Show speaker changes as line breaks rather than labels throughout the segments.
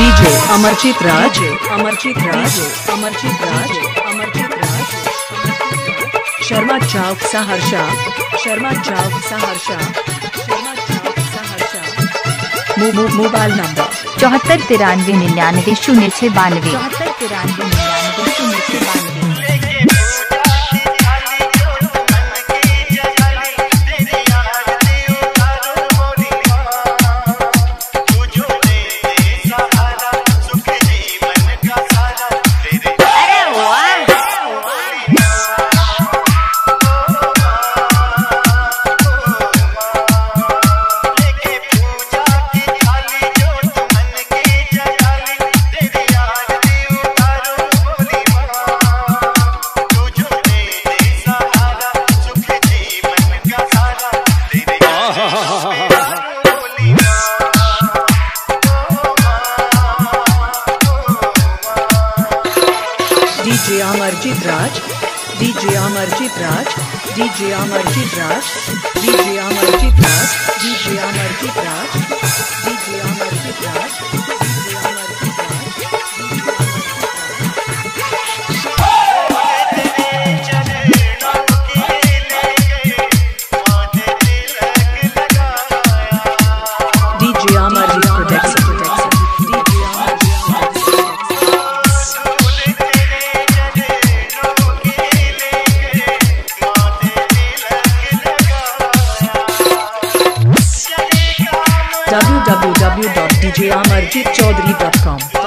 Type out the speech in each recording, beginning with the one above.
DJ Amarjit Raj. Amarjit Raj. Amarjit Raj. Amarjit Raj. Sharma Chowk Saharsa Sharma Chowk Saharsa Sharma Chowk Saharsa मो- मो- mobile number.
चौहत्तर तिरानवे निन्यानवे शून्य छः बानवे। चौहत्तर तिरानवे निन्यानवे शून्य
Amarjit Raj DJ Amarjit Raj DJ Amarjit Raj DJ Amarjit Raj DJ Amarjit Raj DJ Amarjit Raj www.djamarjitchaudhary.com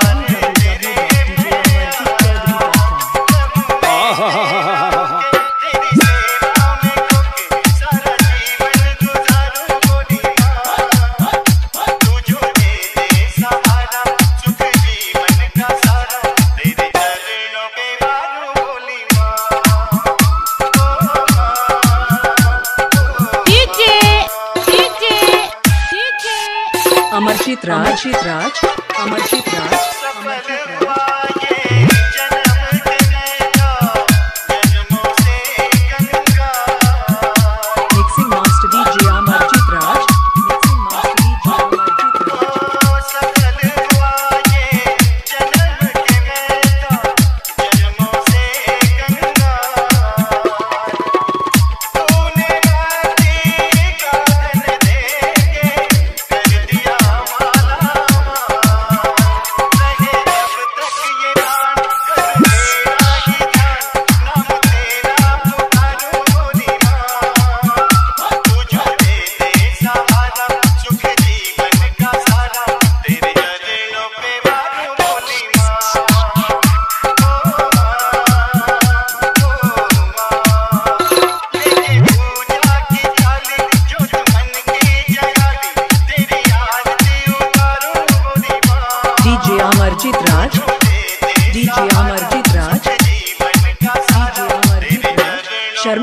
Amarjit Raj. Amarjit Raj. Amarjit Raj.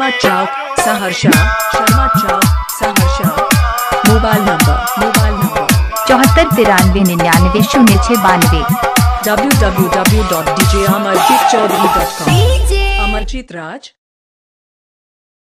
Sharma Chowk Saharsa Sharma Chowk Saharsa mobile number mobile number
चौहत्तर तिरानवे निन्यानवे शून्य छः बानवे।
W W W dot D J Amarjit Chaudhary dot com Amarjit Raj